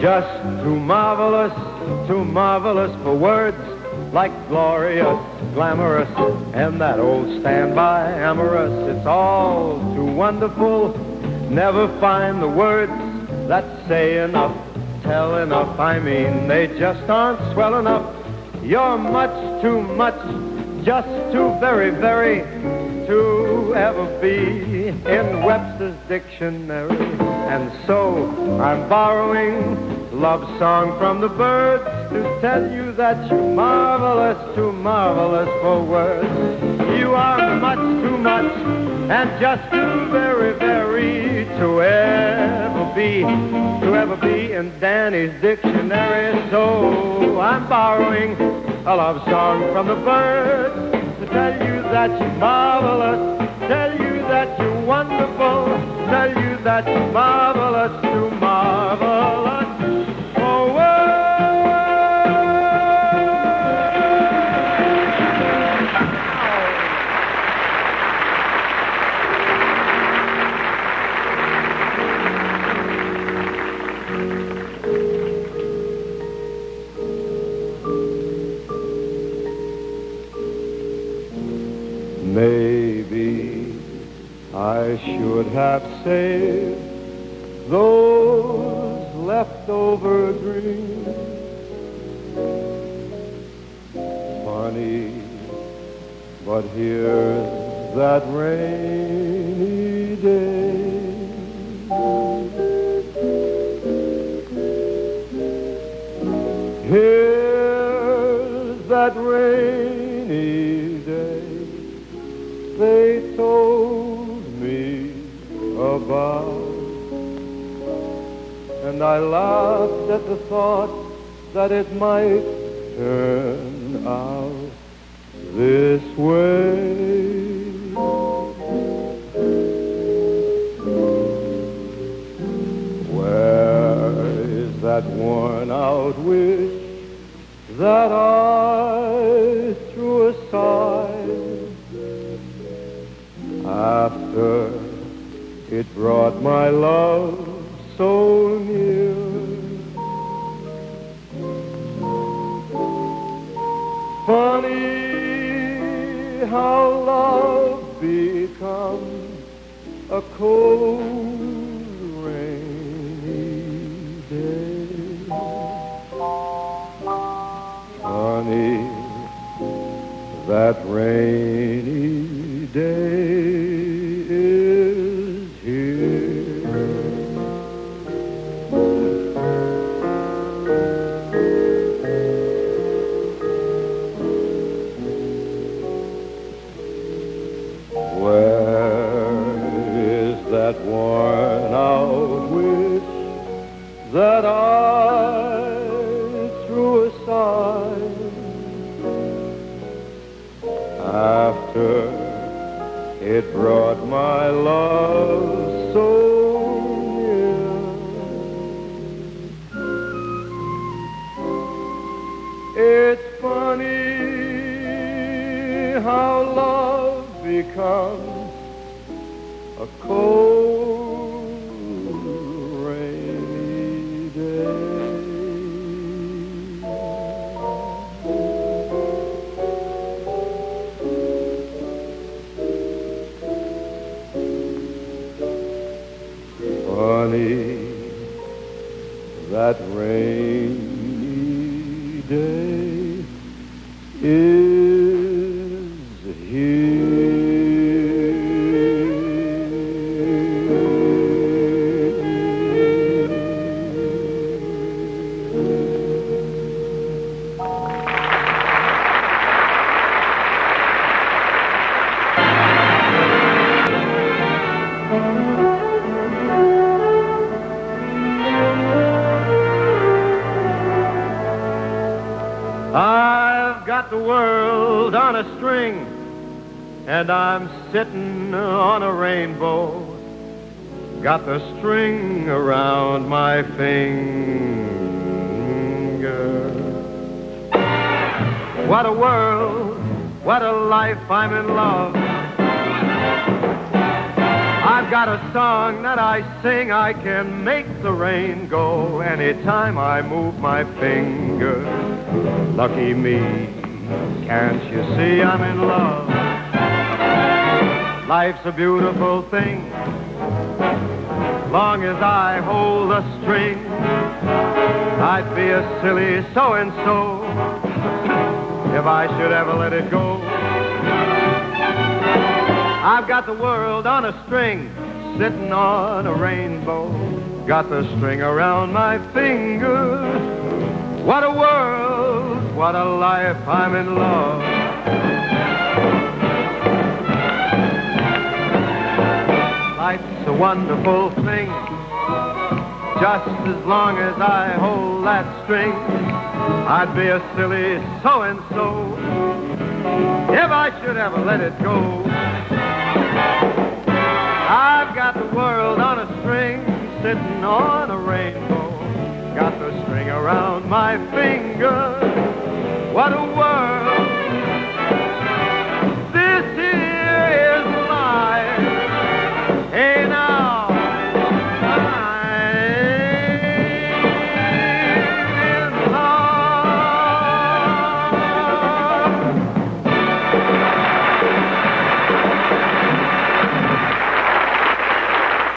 Just too marvelous, too marvelous for words like glorious, glamorous, and that old standby amorous. It's all too wonderful. Never find the words that say enough, tell enough. I mean, they just aren't swell enough. You're much too much, just too very, very to ever be in Webster's dictionary. And so I'm borrowing love song from the birds to tell you that you're marvelous, too marvelous for words. You are much too much and just too very, very to ever be, to ever be in Danny's dictionary. So I'm borrowing a love song from the birds to tell you that you're marvelous, tell you that you're wonderful, tell you that you're marvelous, too marvelous. Have saved those leftover dreams. Funny, but here's that rainy day. Here's that rainy day. They told above. And I laughed at the thought that it might turn out this way. Where is that worn out wish that I threw aside after it brought my love so near. Funny how love becomes a cold rainy day. Funny that rainy day. That I threw aside after it brought my love so near. It's funny how love becomes a cold that rainy day is and I'm sitting on a rainbow. Got the string around my finger. What a world, what a life, I'm in love. I've got a song that I sing, I can make the rain go anytime I move my finger. Lucky me, can't you see I'm in love? Life's a beautiful thing, long as I hold the string. I'd be a silly so and so if I should ever let it go. I've got the world on a string, sitting on a rainbow. Got the string around my finger. What a world, what a life, I'm in love. Life's a wonderful thing, just as long as I hold that string. I'd be a silly so and so if I should ever let it go. I've got the world on a string, sitting on a rainbow. Got the string around my finger. What a world!